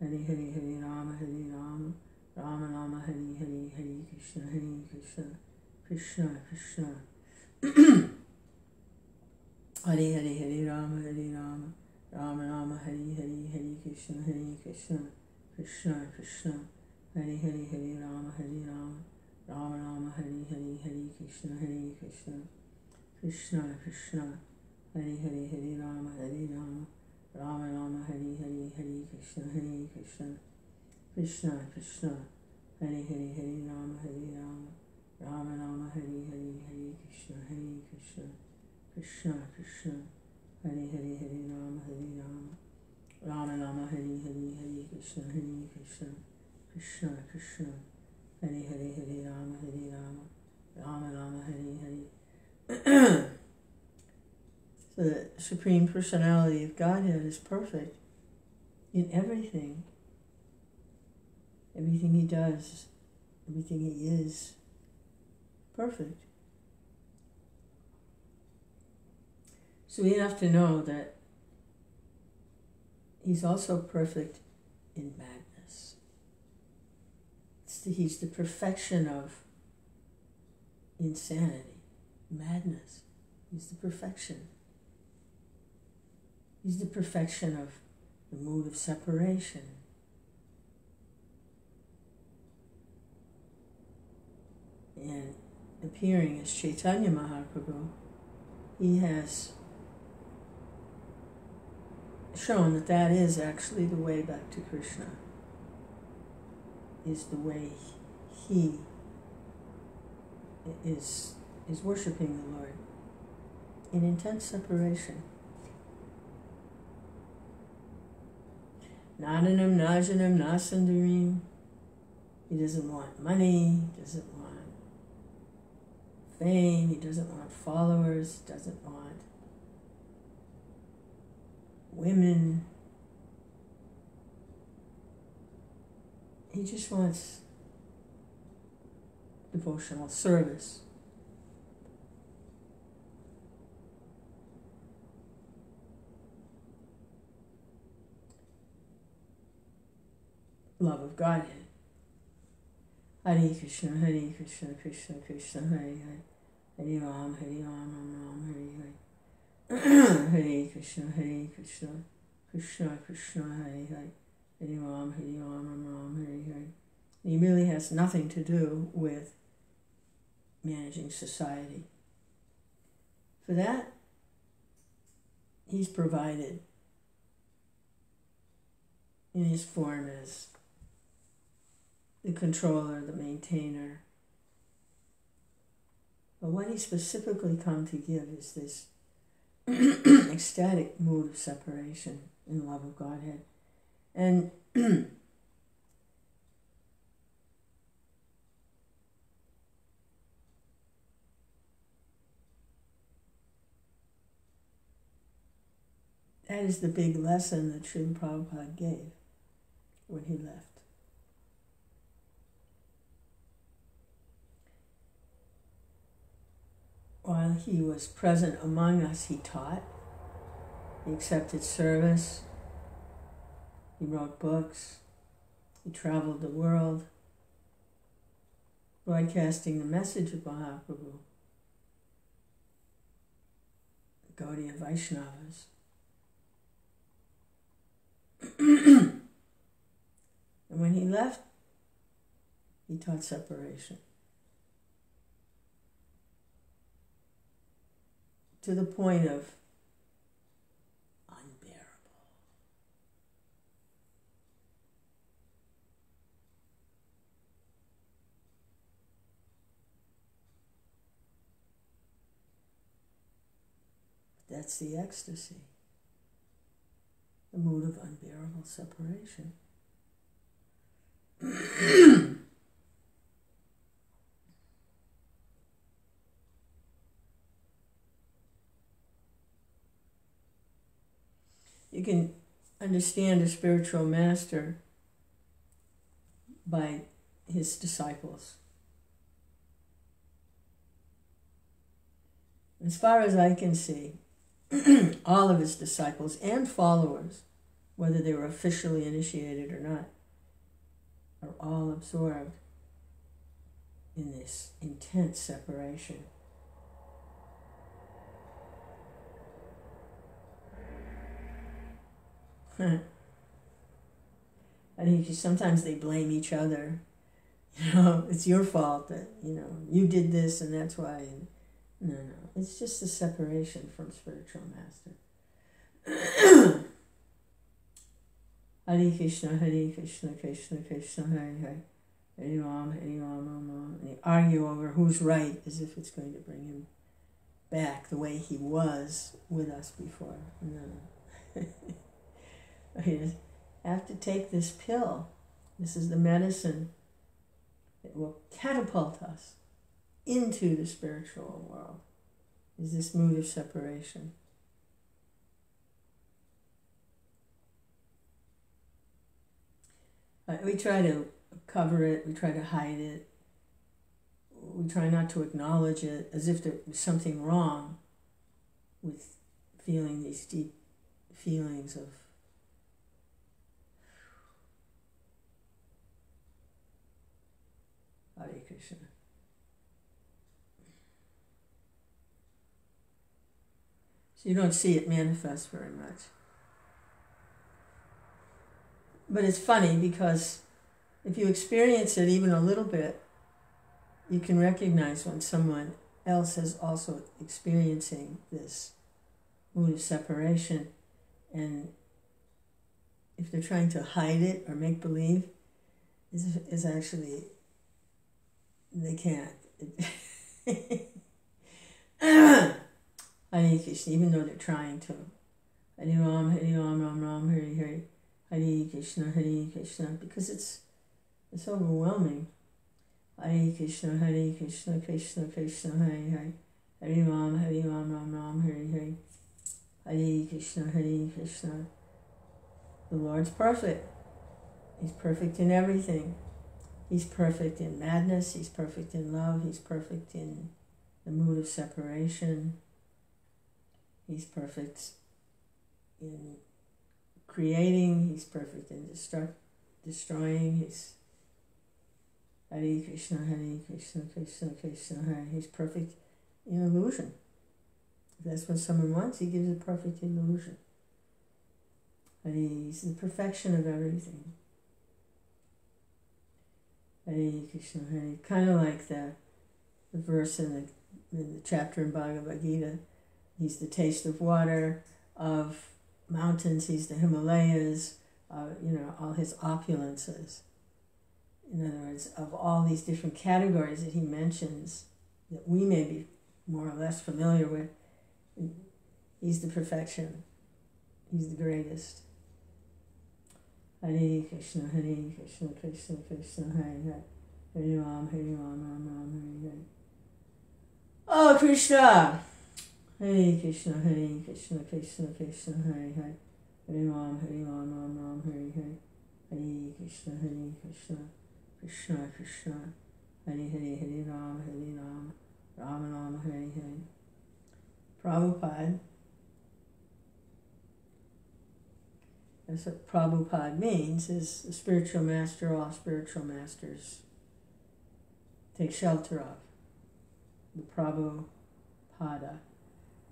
Krishna Hari Hari Hari Rama Hari Rama Rama Rama Hari Hari Hari Krishna Hari Krishna Krishna Krishna Hari Hari Hari Rama Hari Rama Rama Rama Hari Hari Hari Krishna Hari Krishna Krishna Krishna Hari Hari Hari Rama Hari Rama Rama Rama Hari Hari Hari Krishna Hari Krishna Krishna Krishna Hari Hari Hari Rama Hari Rama Rama Rama Hari Hari Hari Krishna Hari Krishna Krishna Krishna Hari Hari Hari Rama Hari Rama Rama Rama Hari Hari Hari Krishna Hari Krishna Krishna Krishna Hari Hari Hari Rama Hari Rama Rama Rama Hari Hari Hari Krishna Hari Krishna Krishna Krishna Hari Hari Hari Rama Hari Rama Rama Rama Hari Hari So the Supreme Personality of Godhead is perfect in everything. Everything he does, everything he is, perfect. So we have to know that he's also perfect in madness. The, he's the perfection of insanity, madness. He's the perfection. He's the perfection of the mood of separation. And appearing as Chaitanya Mahaprabhu, he has shown that that is actually the way back to Krishna, is the way he is, is worshiping the Lord in intense separation. Na dhanam, Najanam, Na sundarim. He doesn't want money, doesn't want fame, he doesn't want followers, doesn't want women. He just wants devotional service. Love of Godhead. Hare Krishna, Hare Krishna, Krishna Krishna, Hare Hare, Hare Ram, Hare Ram, Ram Ram, Hare Hare. Hare Krishna, Hare Krishna, Krishna Krishna, Hare Hare, Hare Ram, Hare Ram, Ram Ram, Hare Hare. He really has nothing to do with managing society. For that, he's provided in his form as the controller, the maintainer. But what he specifically come to give is this ecstatic mood of separation in love of Godhead. And that is the big lesson that Srila Prabhupada gave when he left. While he was present among us, he taught, he accepted service, he wrote books, he traveled the world, broadcasting the message of Mahaprabhu, the Gaudiya Vaishnavas. and when he left, he taught separation. To the point of unbearable. That's the ecstasy, the mood of unbearable separation. you can understand a spiritual master by his disciples. As far as I can see, all of his disciples and followers, whether they were officially initiated or not, are all absorbed in this intense separation. I think sometimes they blame each other. You know, it's your fault that, you know, you did this and that's why. No, no. It's just a separation from spiritual master. Hare Krishna, Hare Krishna, Krishna Krishna, Hare Hare. Hare Ram, Hare Ram, Ram Ram. And they argue over who's right as if it's going to bring him back the way he was with us before. No. you have to take this pill. This is the medicine that will catapult us into the spiritual world is this mood of separation. Uh, we try to cover it, we try to hide it, we try not to acknowledge it as if there was something wrong with feeling these deep feelings of Hare Krishna. So you don't see it manifest very much. But it's funny because if you experience it even a little bit, you can recognize when someone else is also experiencing this mood of separation. And if they're trying to hide it or make believe, is, is actually, they can't. Hare Krishna, even though they're trying to. Hare Ram, Hare Ram, Ram Ram, Hare Hare, Hare Krishna, Hare Krishna, because it's it's overwhelming. Hare Krishna, Hare Krishna, Krishna Krishna, Hare Hare, Hare Ram, Hare Ram, Ram Ram, Hare Hare, Hare Krishna, Hare Krishna. The Lord's perfect. He's perfect in everything. He's perfect in madness. He's perfect in love. He's perfect in the mood of separation. He's perfect in creating, he's perfect in destruct, destroying. He's Hare Krishna, Hare Krishna, Krishna Krishna, Hare. He's perfect in illusion. If that's what someone wants, he gives a perfect illusion. Hare, he's the perfection of everything. Hare Krishna, Hare. Kind of like the, the verse in the, in the chapter in Bhagavad Gita He's the taste of water, of mountains. He's the Himalayas, uh, you know, all his opulences. In other words, of all these different categories that he mentions that we may be more or less familiar with, he's the perfection. He's the greatest. Hare Krishna, Hare Krishna, Krishna Krishna, Hare Hare. Hare Ram, Hare Ram, Ram Ram, Hare Hare. Oh, Krishna! Hare Krishna, Hare Krishna, Krishna Krishna, Hare Hare, Hare Ram, Hare Ram, Ram Ram, Hare Hare, Hare Krishna, Hare Krishna, Krishna Krishna, Hare Hare, Hare Ram, Hare Ram, Ram Ram, Hare Hare. Prabhupada, that's what Prabhupada means, is the spiritual master, all spiritual masters take shelter of. The Prabhupada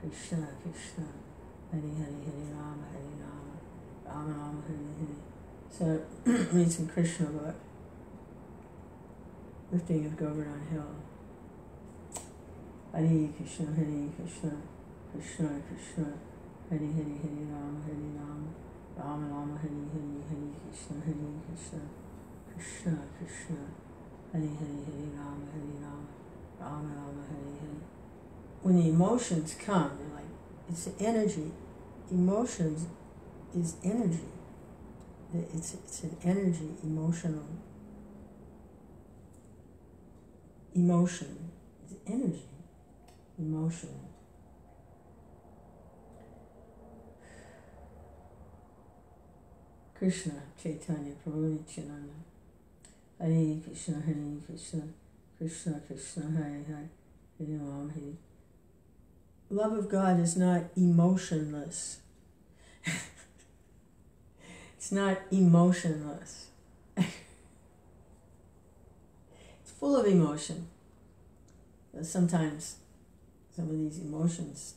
Krishna Krishna, Hare Hare, Hare Ram, Hare Ram, Ram Ram, Hare Hare. So read some Krishna book, Lifting of Govardhan Hill. Hare Krishna, Hare Krishna, Krishna Krishna, Hare Hare, Hare Rama, Hare Rama, Rama Rama, Hare Hare, Hare Krishna, Hare Krishna, Krishna Krishna, Hare Hare, Hare Rama, Hare Rama, Rama Rama, Hare Hare. When the emotions come, like, it's energy. Emotions is energy it's, it's an energy, emotional emotion. It's energy, emotion. Krishna, Chaitanya, Prabhu Nityananda. Hare Krishna, Hare Krishna, Krishna Krishna, Hare Hare, Hare Ram, Hare. Love of God is not emotionless. It's not emotionless. it's full of emotion. Sometimes some of these emotions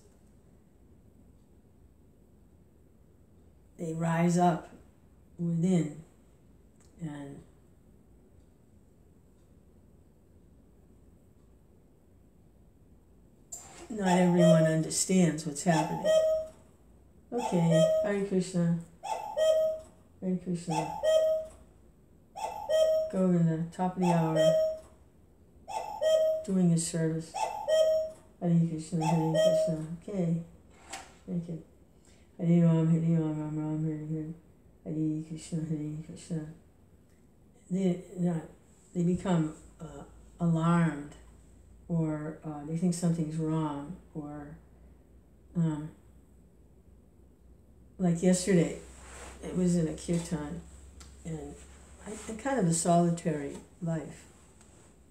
they rise up within and not everyone understands what's happening. Okay, Hare Krishna. Hare Krishna. Govinda, top of the hour, doing his service. Hare Krishna, Hare Krishna. Okay. Thank you. Hare Ram, Hare Ram, Ram Ram, Hare Hare. Hare Krishna, Hare Krishna. They, they become uh, alarmed or uh, they think something's wrong or um, like yesterday it was in a kirtan, and I, I kind of a solitary life,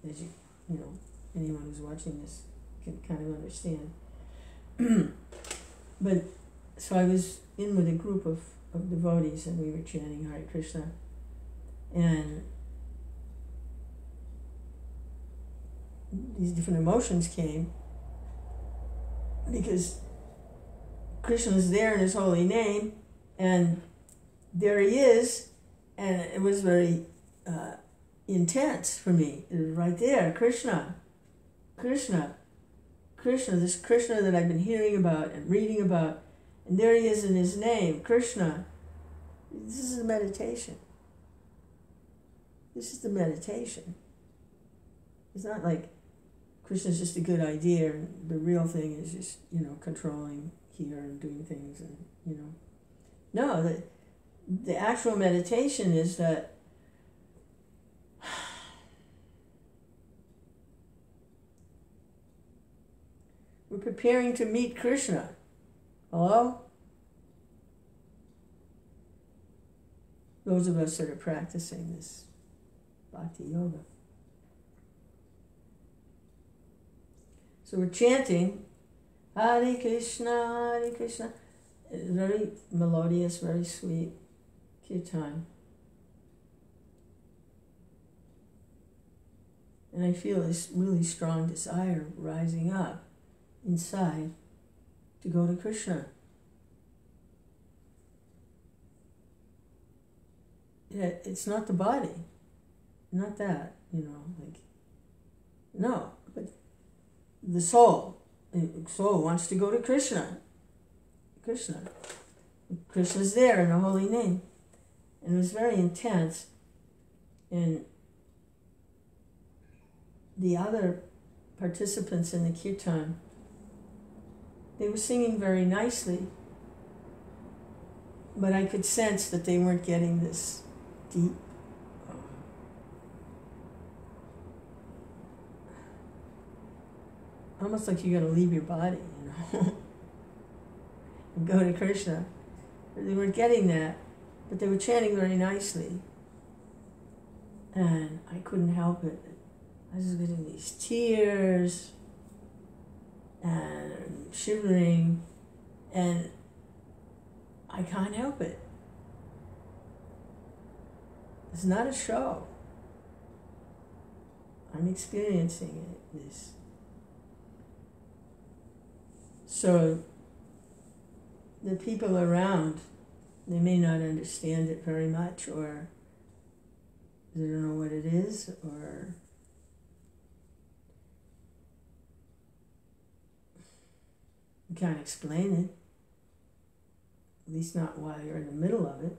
as you you know anyone who's watching this can kind of understand. but so I was in with a group of, of devotees, and we were chanting Hare Krishna, and these different emotions came because Krishna is there in his holy name, and there he is, and it was very uh, intense for me. It was right there, Krishna, Krishna, Krishna, this Krishna that I've been hearing about and reading about, and there he is in his name, Krishna. This is a meditation. This is the meditation. It's not like Krishna's just a good idea, the real thing is just you know controlling here and doing things, and you know, no, that the actual meditation is that we're preparing to meet Krishna. Hello? Those of us that are practicing this bhakti yoga. So we're chanting Hare Krishna, Hare Krishna. Very melodious, very sweet time. And I feel this really strong desire rising up inside to go to Krishna. It's not the body, not that, you know, like, no, the soul, the soul wants to go to Krishna. Krishna. Krishna's there in the holy name and it was very intense. And the other participants in the kirtan, they were singing very nicely, but I could sense that they weren't getting this deep. Almost like you got to leave your body, you know, and go to Krishna. They weren't getting that but they were chanting very nicely. And I couldn't help it. I was getting these tears and shivering, and I can't help it. It's not a show. I'm experiencing it, this. So the people around, they may not understand it very much or they don't know what it is or you can't explain it. At least not while you're in the middle of it.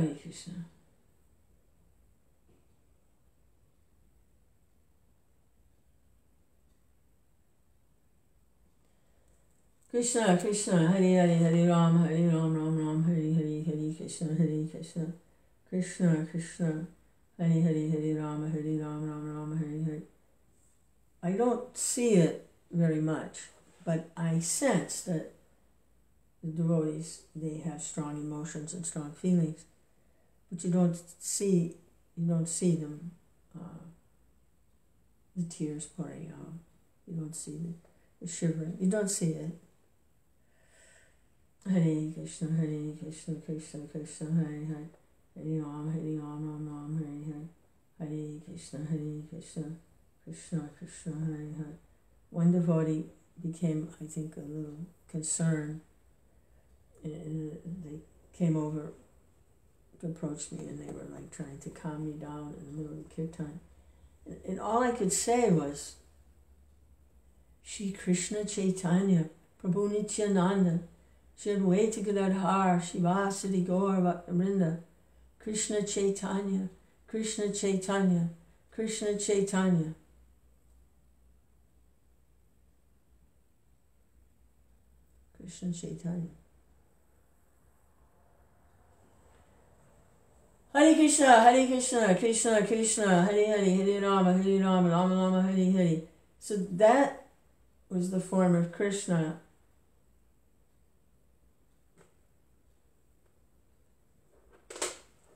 Hare Krishna. Krishna, Krishna, Hare Hare, Hare Ram, Hare Ram, Ram Ram, Hare Hare, Hare Krishna, Hare Krishna, Krishna, Krishna, Hare Hare, Hare Ram, Hare Ram, Ram Ram, Hare Hare. I don't see it very much, but I sense that the devotees, they have strong emotions and strong feelings, but you don't see, you don't see them, uh, the tears pouring out. You don't see the, the shivering. You don't see it. Hare Krishna, Hare Krishna, Krishna Krishna, Hare Hare, Hare Ram, Hare Ram, Ram Ram, Hare Hare, Hare Krishna, Hare Krishna, Krishna Krishna, Hare Hare. One devotee became, I think, a little concerned. And they came over to approach me and they were like trying to calm me down in the middle of kirtan. And, and all I could say was, Shri Krishna Chaitanya, Prabhu Nityananda, Shri Gadadhar, Shrivasadi Gaur Bhakta Vrinda, Krishna Chaitanya, Krishna Chaitanya, Krishna Chaitanya. Krishna Chaitanya. Hare Krishna, Hare Krishna, Krishna Krishna, Hare Hare, Hare Rama, Hare Rama, Rama Rama, Hare Hare. So that was the form of Krishna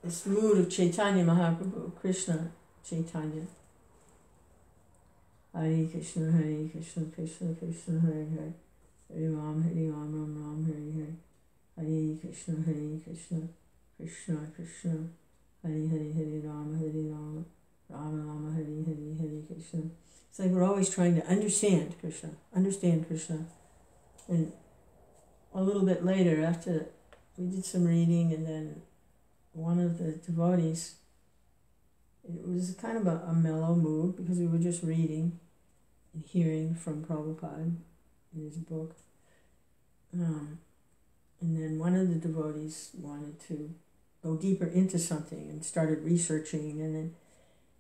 this mood of Chaitanya Mahaprabhu, Krishna Chaitanya. Hare Krishna, Hare Krishna, Krishna Krishna, Hare Hare. Hare Ram, Hare Ram, Ram Ram, Hare Hare. Hare Krishna, Hare Krishna, Krishna Krishna, Hare Hare, Hare Ram, Hare Ram, Ram Ram, Hare Hare, Hare Krishna. It's like we're always trying to understand Krishna, understand Krishna. And a little bit later, after we did some reading and then one of the devotees, it was kind of a, a mellow mood because we were just reading and hearing from Prabhupada in his book. Um, and then one of the devotees wanted to go deeper into something and started researching, and then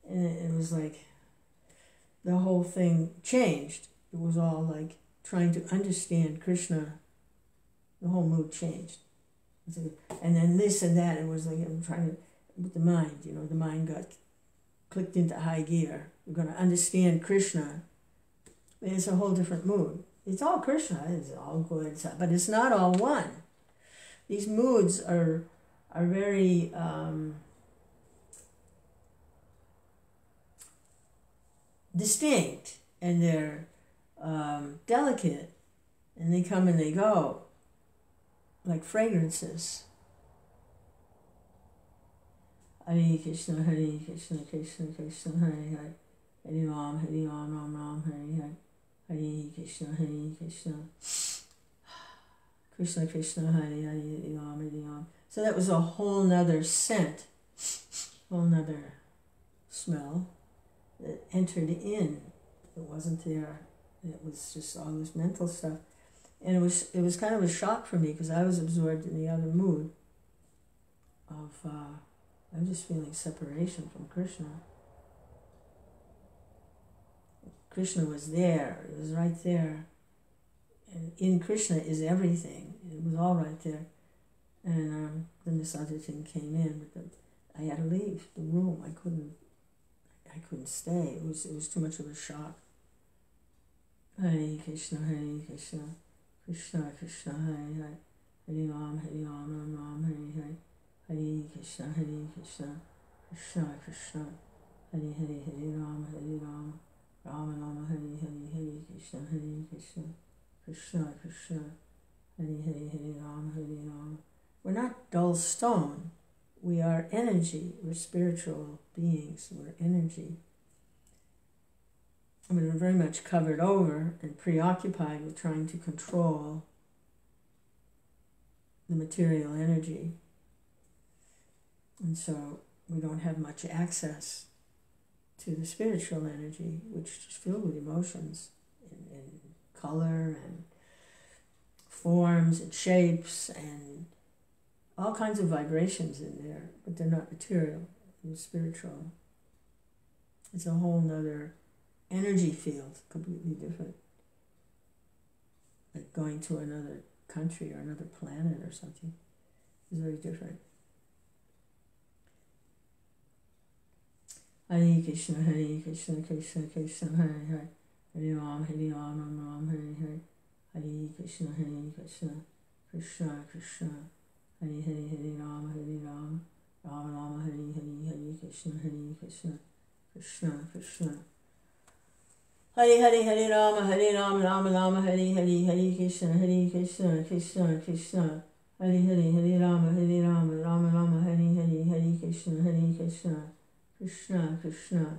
and it was like the whole thing changed. It was all like trying to understand Krishna. The whole mood changed and then this and that. It was like I'm trying to with the mind. You know, the mind got clicked into high gear. We're going to understand Krishna. It's a whole different mood. It's all Krishna. It's all good, but it's not all one. These moods are are very um, distinct and they're um, delicate, and they come and they go like fragrances. Hare Krishna, Hare Krishna, Krishna Krishna, Hare Hare, Hare Ram, Hare Ram, Ram Ram, Hare Hare, Hare Krishna, Hare Krishna, Krishna Krishna, Hare Hare, Hare Ram, Hare Ram. So that was a whole nother scent, whole nother smell that entered in. It wasn't there. It was just all this mental stuff and it was it was kind of a shock for me because I was absorbed in the other mood of uh, I'm just feeling separation from Krishna. Krishna was there; it was right there, and in Krishna is everything. It was all right there, and um, then this other thing came in, but the, I had to leave the room. I couldn't. I I couldn't stay. It was it was too much of a shock. Hare Krishna, Hare Krishna, Krishna Krishna, Hare Hare, Hare Ram, Hare Ram, Ram Ram, Hare Hare, Hare Krishna, Hare Krishna, Krishna Krishna, Hare Hare, Hare Ram, Hare Ram, Ram Ram, Hare Hare, Hare Krishna, Hare Krishna, Krishna Krishna, Hare Hare, Hare Ram, Hare Ram. We're not dull stone. We are energy. We're spiritual beings. We're energy. I mean, we're very much covered over and preoccupied with trying to control the material energy. And so we don't have much access to the spiritual energy, which is filled with emotions and, and color and forms and shapes and all kinds of vibrations in there, but they're not material, they're spiritual. It's a whole nother energy field, completely different. Like going to another country or another planet or something is very different. Hare Krishna, Hare Krishna, Krishna Krishna, Hare Hare, Hare Ram, Hare Ram, Ram Ram, Hare Hare, Hare Krishna, Hare Krishna, Krishna Krishna, Hare Hare, Hare Ram, Hare Ram, Ram Ram, Hare Hare, Hare Krishna, Hare Krishna, Krishna Krishna. Hare Hare Hare Rama Hare Rama Rama Rama Hare Hare Hare Krishna Hare Krishna Krishna Krishna Hare Hare Hare Rama Hare Rama Rama Rama Hare Hare Hare Krishna Hare Krishna Krishna Krishna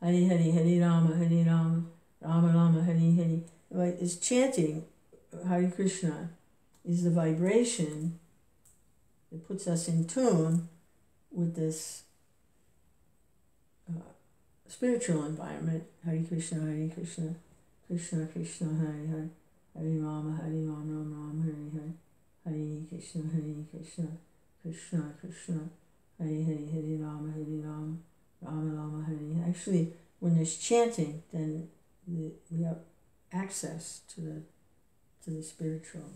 Hare Hare Hare Rama Hare Rama Rama Rama Hare Hare right is chanting Hare Krishna is the vibration that puts us in tune with this uh, spiritual environment Hare Krishna Hare Krishna Krishna Krishna Hare Hare Hare Rama Hare Rama Rama Rama Hare Hare Hare Krishna Hare Krishna Krishna Krishna Hare Hare Hare Rama Hare Rama Rama Rama Hare Actually, when there's chanting, then the, we have access to the to the spiritual.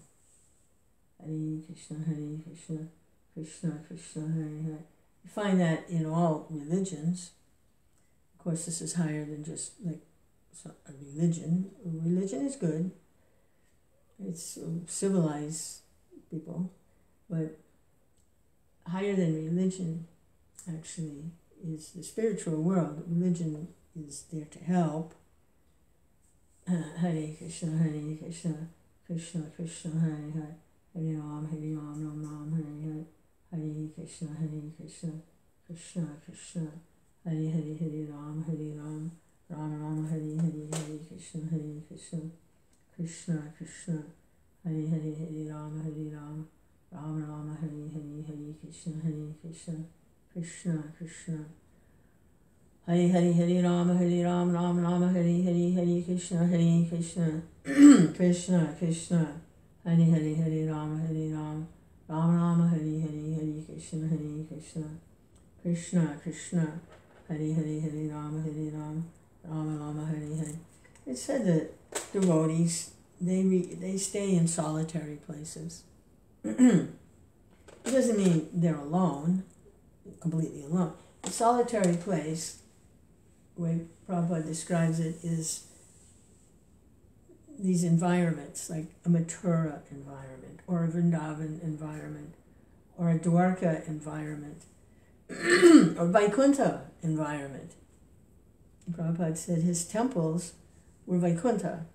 Hare Krishna Hare Krishna Krishna Krishna Hare Hare. You find that in all religions. Of course, this is higher than just like a religion. Religion is good. It's civilized people, but higher than religion actually is the spiritual world. Religion is there to help. Uh, Hare Krishna, Hare Krishna, Krishna Krishna, Hare Hare, Hare Ram, Hare Ram, Ram Ram, Hare Hare, Hare Krishna, Hare Krishna, Krishna Krishna, Hare Hare, Hare Ram, Hare Ram, Ram Ram, Hare Hare, Hare Krishna, Hare Krishna, Krishna Krishna, Hare Hare, Hare Ram, Hare Ram, Ram Rama Hare Hare Hare Krishna Hare Krishna Krishna Krishna. Hare Hare Hare Rama Hare Ram Ram Rama Hare Hare Hare Krishna Hare Krishna Krishna Krishna Hare Hare Hare Rama Hare Ram Ram Rama Hare Hare Hare Krishna Hare Krishna. Krishna Krishna. Hare Hare Hare Rama Hare Ram Rama Rama Hare Hare. It said that devotees they re, they stay in solitary places. It doesn't mean they're alone, completely alone. A solitary place, the way Prabhupada describes it, is these environments, like a Mathura environment, or a Vrindavan environment, or a Dwarka environment, or Vaikuntha environment. Prabhupada said his temples were Vaikuntha,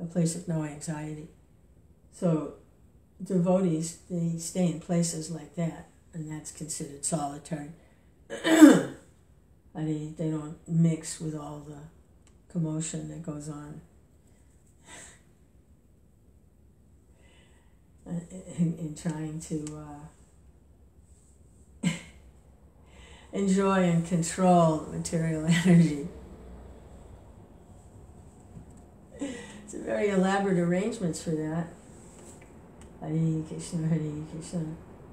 a place of no anxiety. So devotees, they stay in places like that, and that's considered solitary. I mean, they don't mix with all the commotion that goes on in, in trying to uh, enjoy and control material energy. It's a very elaborate arrangements for that. Hare Krishna, Hare Krishna,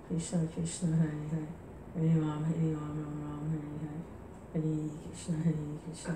Krishna Krishna, Hare Hare, Hare Hare Hare Hare, Hare Krishna, Hare Krishna,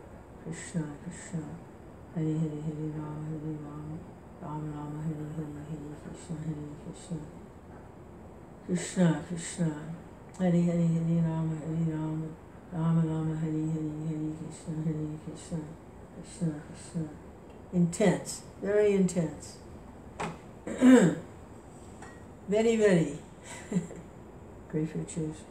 Krishna Krishna Hare Hare Hare Rama Hare Rama Rama Rama Hare Hare Hare Krishna Hare Krishna Krishna Krishna Hare Hare Hare Rama Hare Rama Rama Rama Hare Hare Hare Krishna Hare Krishna Krishna Krishna Intense, very intense. very, very. Great features.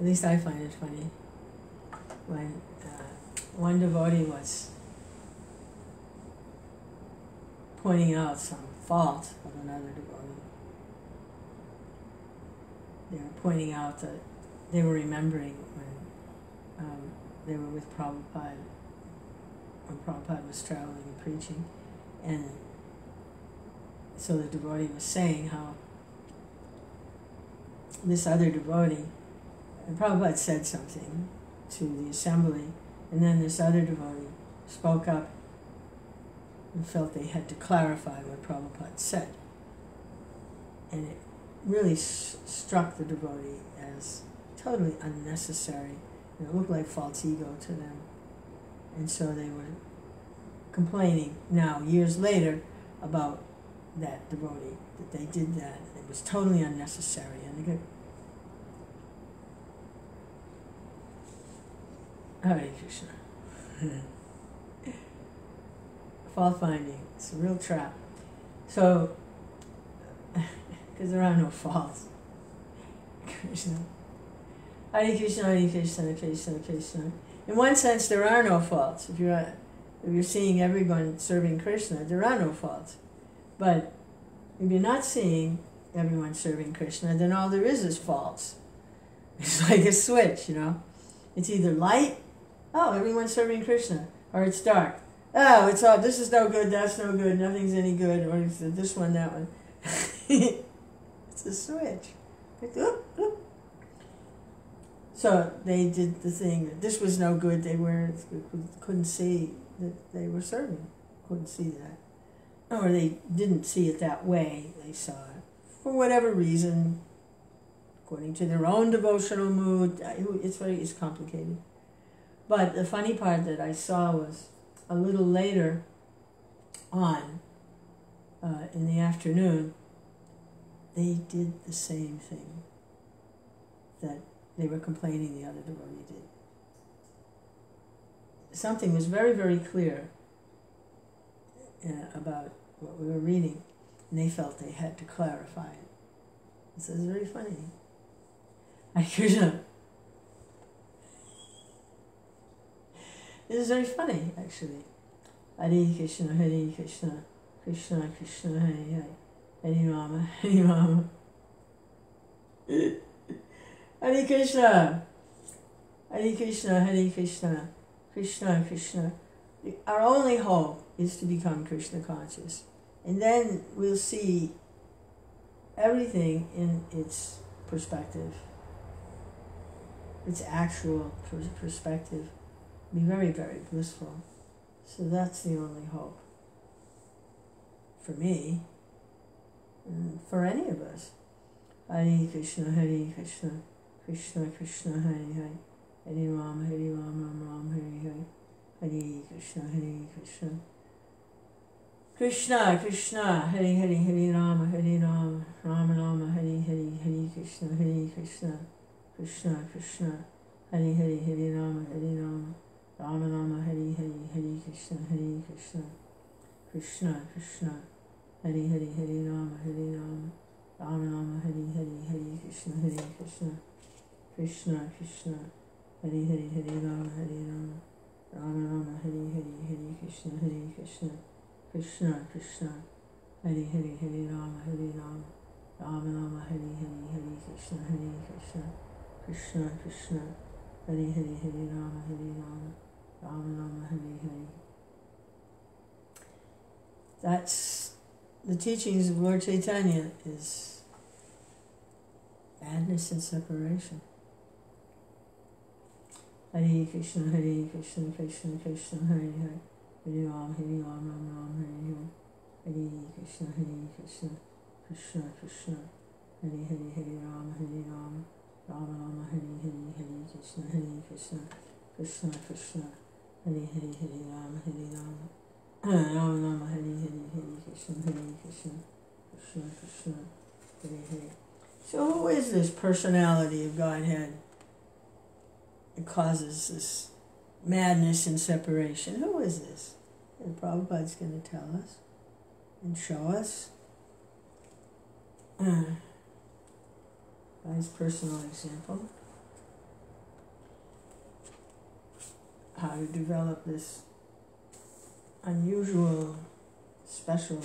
least I find it funny when uh, one devotee was pointing out some fault of another devotee. They were pointing out that they were remembering when um, they were with Prabhupada when Prabhupada was traveling and preaching. And so the devotee was saying how this other devotee, and Prabhupada said something to the assembly, and then this other devotee spoke up and felt they had to clarify what Prabhupada said. And it really struck the devotee as totally unnecessary. And it looked like false ego to them. And so they were complaining now, years later, about that devotee, that they did that. It was totally unnecessary. And they go, Hare Krishna. Fault finding, it's a real trap. So, because there are no faults. Krishna. Hare Krishna, Hare Krishna, Krishna, Krishna. In one sense, there are no faults. If you're, if you're seeing everyone serving Krishna, there are no faults. But if you're not seeing everyone serving Krishna, then all there is is faults. It's like a switch, you know. It's either light, oh, everyone's serving Krishna, or it's dark. Oh, it's all, this is no good, that's no good, nothing's any good, or it's this one, that one. it's a switch. So they did the thing that this was no good. They weren't couldn't see that they were serving. Couldn't see that, or they didn't see it that way. They saw it for whatever reason, according to their own devotional mood. It's very it's complicated. But the funny part that I saw was a little later on uh, in the afternoon. They did the same thing that they were complaining the other devotee did. Something was very, very clear uh, about what we were reading, and they felt they had to clarify it. This is very funny. I Krishna. Is very funny, actually. Hare Krishna, Hare Krishna, Krishna Krishna, Hare Hare, Hare Rama, Hare Rama. Hare Krishna, Hare Krishna, Hare Krishna, Krishna Krishna, our only hope is to become Krishna conscious. And then we'll see everything in its perspective, its actual perspective. Be very, very blissful. So that's the only hope for me and for any of us. Hare Krishna, Hare Krishna, Krishna Krishna, Hare Hare, Hare Ram, Hare Ram, Ram Ram, Hare Hare. Hare Krishna, Hare Krishna. Krishna, Krishna, Hare Hare, Hare Rama, Hare Rama, Rama Rama, Hare Hare, Hare Krishna, Hare Krishna, Krishna, Krishna, Hare Hare, Hare Rama, Hare Rama, Rama Rama, Hare Hare, Hare Krishna, Hare Krishna, Krishna, Krishna, Hare Hare, Hare Rama, Hare Rama, Rama Rama, Hare Hare, Hare Krishna, Hare Krishna, Krishna, Krishna, Hare Hare, Hare Rama, Hare Rama, Rama Rama Hare Hare Hare Krishna Hare Krishna Krishna Krishna Hare Hare Hare Rama Hare Rama Rama Rama Hare Hare Hare Krishna Hare Krishna Krishna Krishna Hare Hare Hare Rama Hare Rama That's the teachings of Lord Chaitanya is madness and separation. Hare Krishna, Hare Krishna, Krishna Krishna, Hare Hare, Hare Ram, Hare Ram, Ram Ram, Hare Hare, Hare Krishna, Hare Krishna, Krishna Krishna, Hare Hare, Hare Ram, Hare Ram, Ram Ram, Hare Hare, Hare Krishna, Hare Krishna, Krishna Krishna, Hare Hare, Hare Ram, Hare Ram, Ram Ram, Hare Hare, Hare Krishna, Hare Krishna, Krishna Krishna, Hare Hare. So who is this personality of Godhead? that causes this madness and separation. Who is this? And Prabhupada's going to tell us and show us uh, by his personal example how to develop this unusual, special,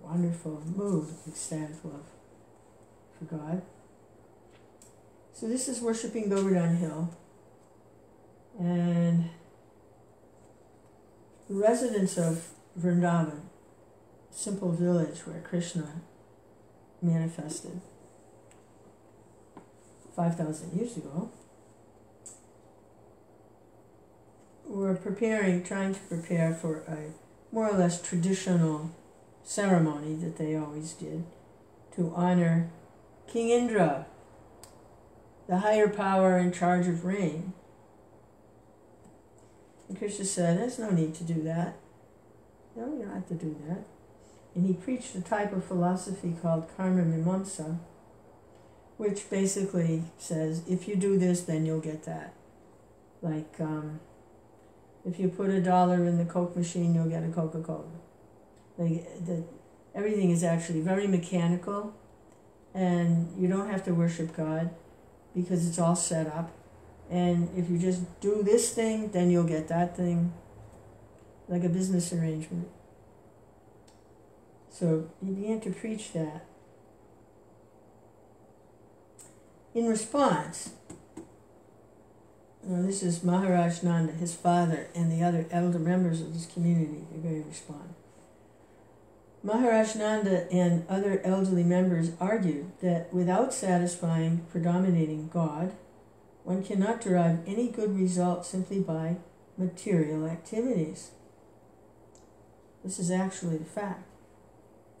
wonderful mood, ecstatic love for God. So this is worshiping Govardhan Hill. And the residents of Vrindavan, simple village where Krishna manifested 5,000 years ago, were preparing, trying to prepare for a more or less traditional ceremony that they always did to honor King Indra, the higher power in charge of rain. And Krishna said, There's no need to do that. No, you don't have to do that. And he preached a type of philosophy called karma mimamsa, which basically says, if you do this, then you'll get that. Like, um, if you put a dollar in the Coke machine, you'll get a Coca Cola. Like, the, everything is actually very mechanical, and you don't have to worship God because it's all set up. And if you just do this thing, then you'll get that thing, like a business arrangement. So he began to preach that. In response, now this is Maharaj Nanda, his father, and the other elder members of this community. They're going to respond. Maharaj Nanda and other elderly members argued that without satisfying predominating God, one cannot derive any good result simply by material activities. This is actually the fact.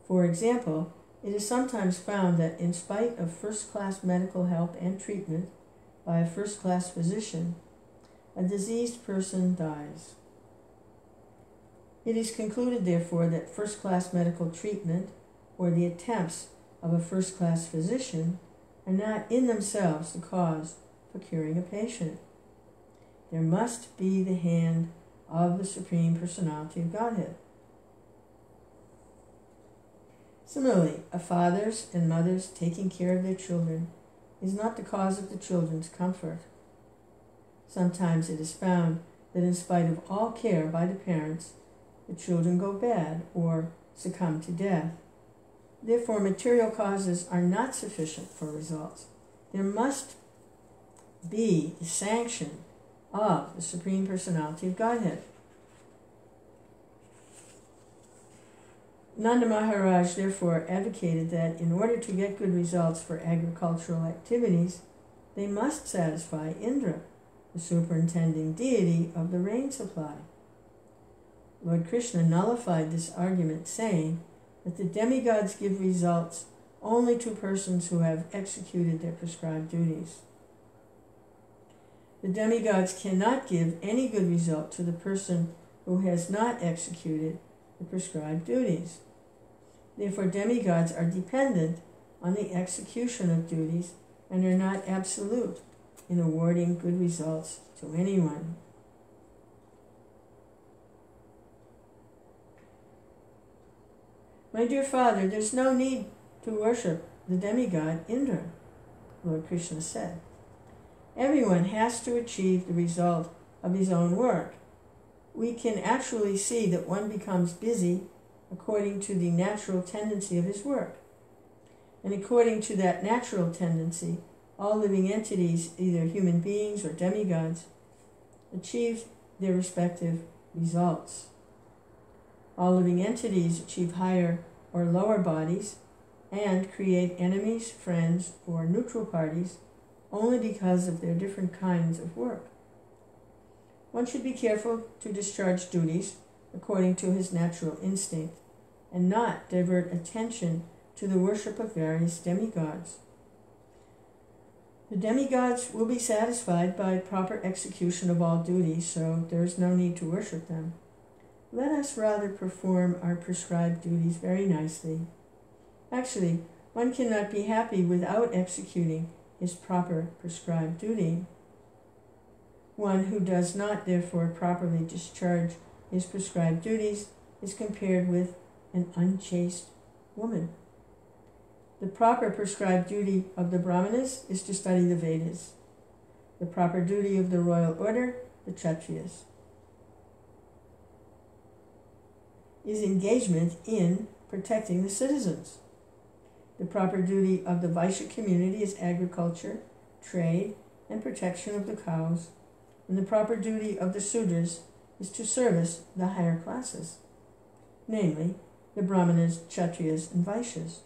For example, it is sometimes found that in spite of first class medical help and treatment by a first class physician, a diseased person dies. It is concluded, therefore, that first class medical treatment or the attempts of a first class physician are not in themselves the cause for curing a patient. There must be the hand of the Supreme Personality of Godhead. Similarly, a father's and mother's taking care of their children is not the cause of the children's comfort. Sometimes it is found that in spite of all care by the parents, the children go bad or succumb to death. Therefore, material causes are not sufficient for results. There must be the sanction of the Supreme Personality of Godhead. Nanda Maharaj therefore advocated that in order to get good results for agricultural activities, they must satisfy Indra, the superintending deity of the rain supply. Lord Krishna nullified this argument, saying that the demigods give results only to persons who have executed their prescribed duties. The demigods cannot give any good result to the person who has not executed the prescribed duties. Therefore, demigods are dependent on the execution of duties and are not absolute in awarding good results to anyone. My dear Father, there's no need to worship the demigod Indra, Lord Krishna said. Everyone has to achieve the result of his own work. We can actually see that one becomes busy according to the natural tendency of his work. And according to that natural tendency, all living entities, either human beings or demigods, achieve their respective results. All living entities achieve higher or lower bodies and create enemies, friends, or neutral parties only because of their different kinds of work. One should be careful to discharge duties according to his natural instinct and not divert attention to the worship of various demigods. The demigods will be satisfied by proper execution of all duties, so there is no need to worship them. Let us rather perform our prescribed duties very nicely. Actually, one cannot be happy without executing his proper prescribed duty. One who does not therefore properly discharge his prescribed duties is compared with an unchaste woman. The proper prescribed duty of the Brahmanas is to study the Vedas. The proper duty of the royal order, the Kshatriyas, is engagement in protecting the citizens. The proper duty of the Vaishya community is agriculture, trade, and protection of the cows. And the proper duty of the Sudras is to service the higher classes, namely the Brahmanas, Kshatriyas, and Vaishyas.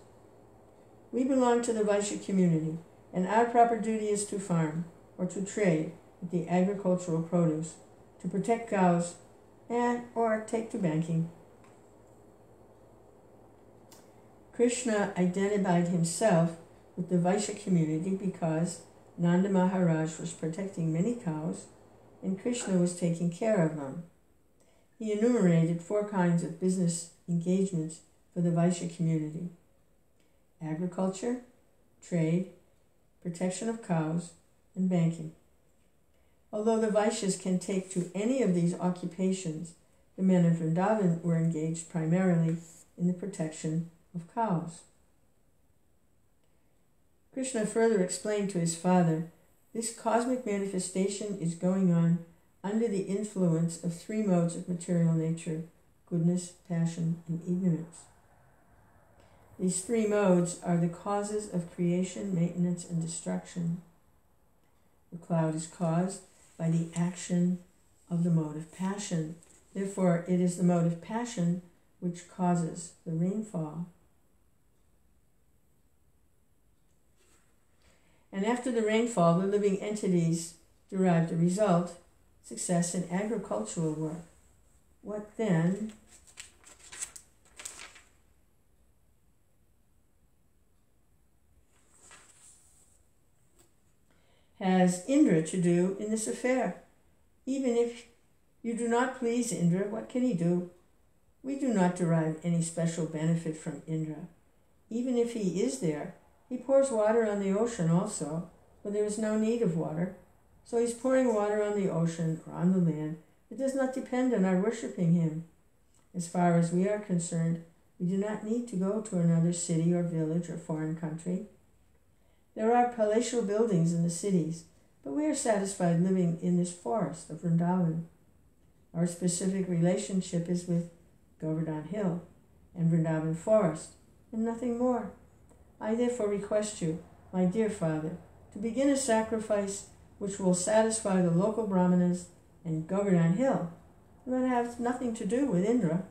We belong to the Vaishya community, and our proper duty is to farm or to trade with the agricultural produce, to protect cows, and or take to banking. Krishna identified himself with the Vaishya community because Nanda Maharaj was protecting many cows and Krishna was taking care of them. He enumerated four kinds of business engagements for the Vaishya community agriculture, trade, protection of cows, and banking. Although the Vaishyas can take to any of these occupations, the men of Vrindavan were engaged primarily in the protection of cows. Krishna further explained to his father this cosmic manifestation is going on under the influence of three modes of material nature goodness, passion, and ignorance. These three modes are the causes of creation, maintenance, and destruction. The cloud is caused by the action of the mode of passion. Therefore, it is the mode of passion which causes the rainfall. And after the rainfall, the living entities derive the result success in agricultural work. What then has Indra to do in this affair? Even if you do not please Indra, what can he do? We do not derive any special benefit from Indra. Even if he is there, he pours water on the ocean also, for there is no need of water. So he's pouring water on the ocean or on the land it does not depend on our worshiping Him. As far as we are concerned, we do not need to go to another city or village or foreign country. There are palatial buildings in the cities, but we are satisfied living in this forest of Vrindavan. Our specific relationship is with Govardhan Hill and Vrindavan Forest, and nothing more. I therefore request you, my dear Father, to begin a sacrifice which will satisfy the local brahmanas and Govardhan Hill, that have nothing to do with Indra.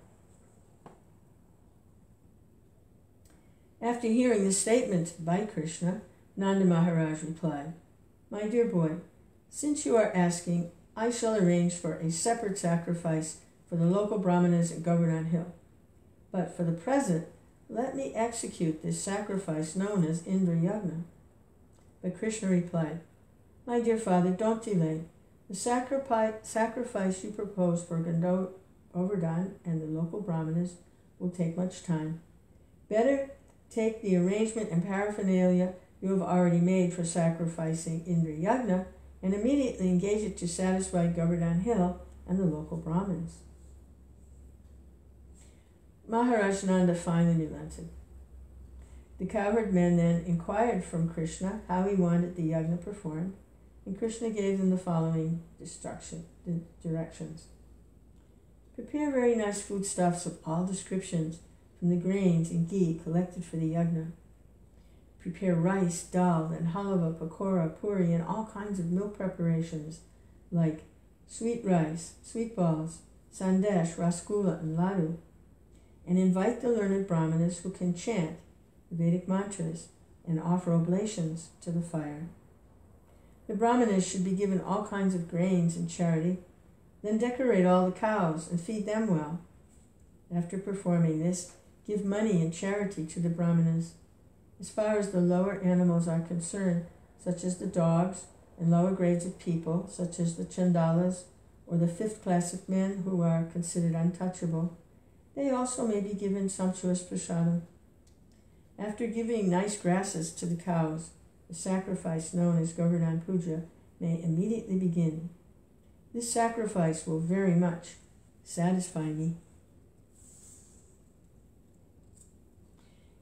After hearing the statement by Krishna, Nanda Maharaj replied, My dear boy, since you are asking, I shall arrange for a separate sacrifice for the local brahmanas at Govardhan Hill. But for the present, let me execute this sacrifice known as Indra Yagna. But Krishna replied, My dear father, don't delay. The sacrifice you propose for Govardhan and the local brahmanas will take much time. Better take the arrangement and paraphernalia you have already made for sacrificing Indra Yagna and immediately engage it to satisfy Govardhan Hill and the local Brahmins. Maharaj Nanda finally relented. The cowherd men then inquired from Krishna how he wanted the yagna performed, and Krishna gave them the following directions. Prepare very nice foodstuffs of all descriptions from the grains and ghee collected for the yagna. Prepare rice, dal, and halava, pakora, puri, and all kinds of milk preparations like sweet rice, sweet balls, sandesh, rasgulla, and ladu, and invite the learned brahmanas who can chant the Vedic mantras and offer oblations to the fire. The brahmanas should be given all kinds of grains in charity, then decorate all the cows and feed them well. After performing this, give money in charity to the brahmanas. As far as the lower animals are concerned, such as the dogs and lower grades of people, such as the chandalas or the fifth class of men who are considered untouchable, they also may be given sumptuous prasadam. After giving nice grasses to the cows, the sacrifice known as Govardhan Puja may immediately begin. This sacrifice will very much satisfy me.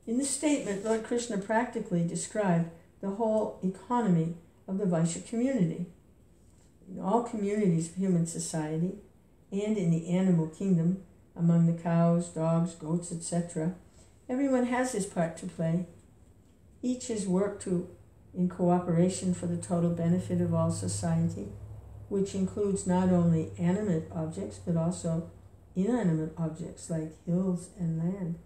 In this statement, Lord Krishna practically described the whole economy of the Vaishya community. In all communities of human society and in the animal kingdom, among the cows, dogs, goats, etc., everyone has his part to play. Each has worked to in cooperation for the total benefit of all society, which includes not only animate objects but also inanimate objects like hills and land.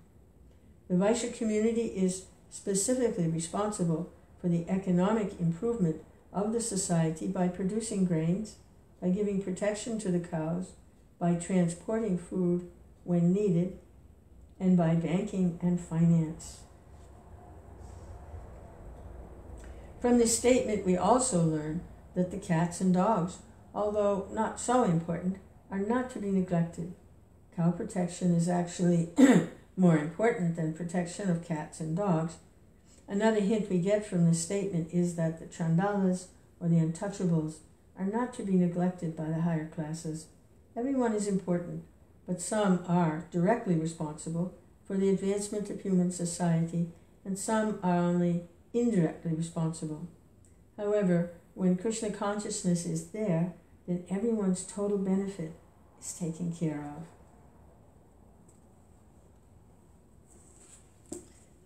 The Vaishya community is specifically responsible for the economic improvement of the society by producing grains, by giving protection to the cows, by transporting food when needed, and by banking and finance. From this statement, we also learn that the cats and dogs, although not so important, are not to be neglected. Cow protection is actually more important than protection of cats and dogs. Another hint we get from this statement is that the chandalas, or the untouchables, are not to be neglected by the higher classes. Everyone is important, but some are directly responsible for the advancement of human society, and some are only indirectly responsible. However, when Krishna consciousness is there, then everyone's total benefit is taken care of.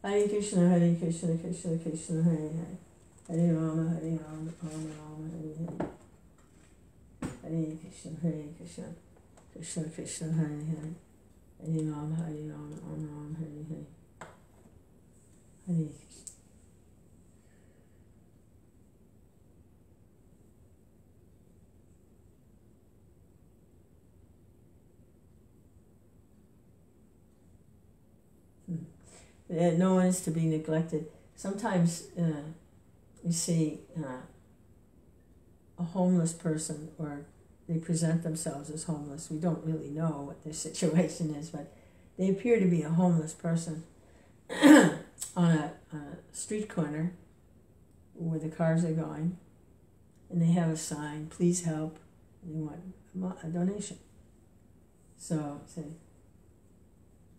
Hare Krishna, Hare Krishna, Krishna Krishna, Hare Hare. Hare Rama, Hare Rama, Rama Rama, Hare Hare. Hare Krishna, Hare Krishna, Krishna Krishna, Hare Hare Rama, Hare Rama, Rama Rama, Hare Hare. Hare Krishna. That no one is to be neglected. Sometimes uh, you see uh, a homeless person or they present themselves as homeless. We don't really know what their situation is, but they appear to be a homeless person on, a, a street corner where the cars are going, and they have a sign, please help, and they want a donation. So say,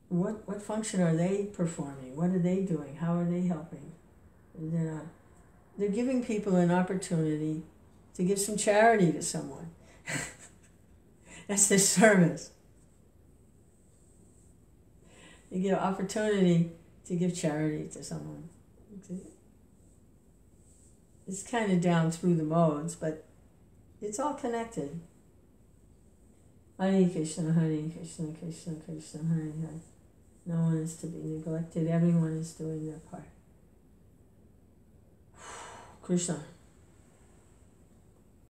what what function are they performing? What are they doing? How are they helping? They're not, uh, they're giving people an opportunity to give some charity to someone. That's their service. You get an opportunity to give charity to someone. it's kind of down through the modes, but it's all connected. Hare Krishna, Hare Krishna, Krishna Krishna, Hare Hare. No one is to be neglected. Everyone is doing their part. Krishna.